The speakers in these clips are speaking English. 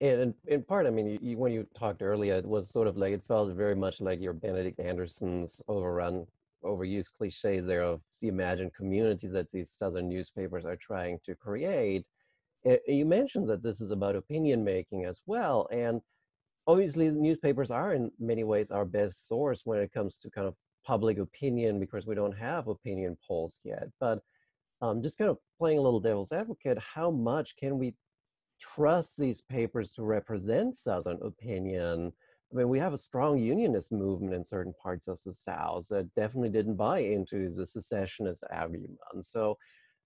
And in part, I mean, you, you, when you talked earlier, it was sort of like it felt very much like your Benedict Anderson's overrun, overused cliches there of the imagined communities that these southern newspapers are trying to create. And you mentioned that this is about opinion making as well, and obviously, newspapers are in many ways our best source when it comes to kind of public opinion because we don't have opinion polls yet. But um, just kind of playing a little devil's advocate, how much can we trust these papers to represent Southern opinion. I mean, we have a strong unionist movement in certain parts of the South that definitely didn't buy into the secessionist argument. So,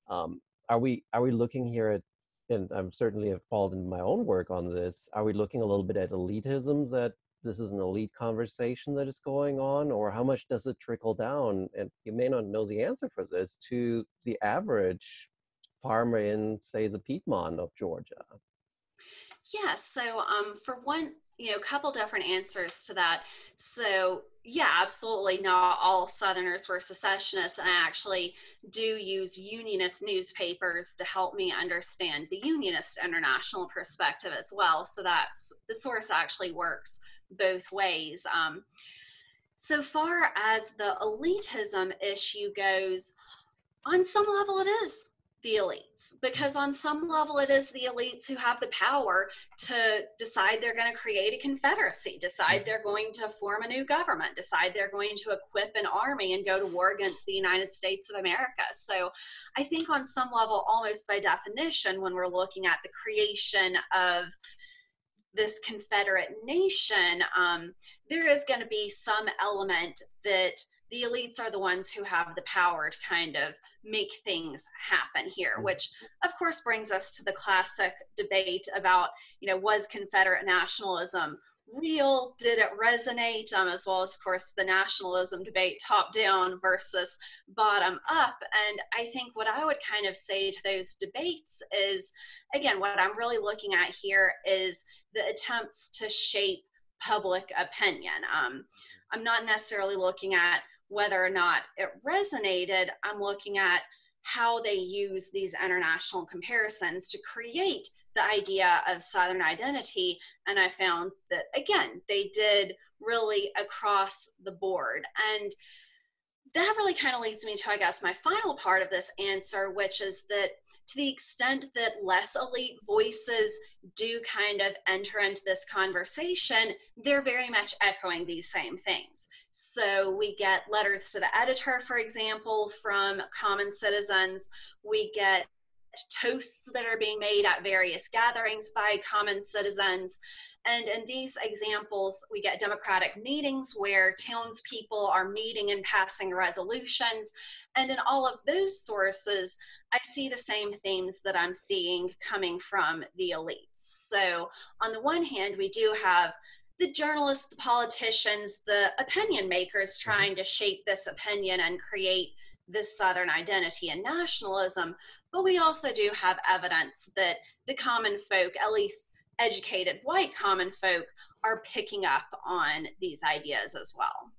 um, are we are we looking here at? And I'm certainly fault in my own work on this. Are we looking a little bit at elitism that this is an elite conversation that is going on, or how much does it trickle down? And you may not know the answer for this to the average farmer in, say, the Piedmont of Georgia? Yes. So, um, for one, you know, a couple different answers to that. So, yeah, absolutely not all Southerners were secessionists, and I actually do use Unionist newspapers to help me understand the Unionist international perspective as well. So that's the source actually works both ways. Um, so far as the elitism issue goes, on some level, it is the elites because on some level it is the elites who have the power to decide they're going to create a confederacy decide they're going to form a new government decide they're going to equip an army and go to war against the united states of america. So i think on some level almost by definition when we're looking at the creation of this confederate nation um, there is going to be some element that the elites are the ones who have the power to kind of make things happen here mm-hmm. which of course brings us to the classic debate about you know was confederate nationalism real? Did it resonate? Um, as well as of course the nationalism debate top down versus bottom up. And i think what i would kind of say to those debates is again what i'm really looking at here is the attempts to shape public opinion. Um, i'm not necessarily looking at whether or not it resonated, I'm looking at how they use these international comparisons to create the idea of Southern identity. And I found that, again, they did really across the board. And that really kind of leads me to, I guess, my final part of this answer, which is that to the extent that less elite voices do kind of enter into this conversation, they're very much echoing these same things. So we get letters to the editor, for example, from common citizens. We get toasts that are being made at various gatherings by common citizens. And in these examples, we get democratic meetings where townspeople are meeting and passing resolutions. And in all of those sources, I see the same themes that I'm seeing coming from the elites. So, on the one hand, we do have the journalists, the politicians, the opinion makers mm-hmm. trying to shape this opinion and create this Southern identity and nationalism. But we also do have evidence that the common folk, at least educated white common folk are picking up on these ideas as well.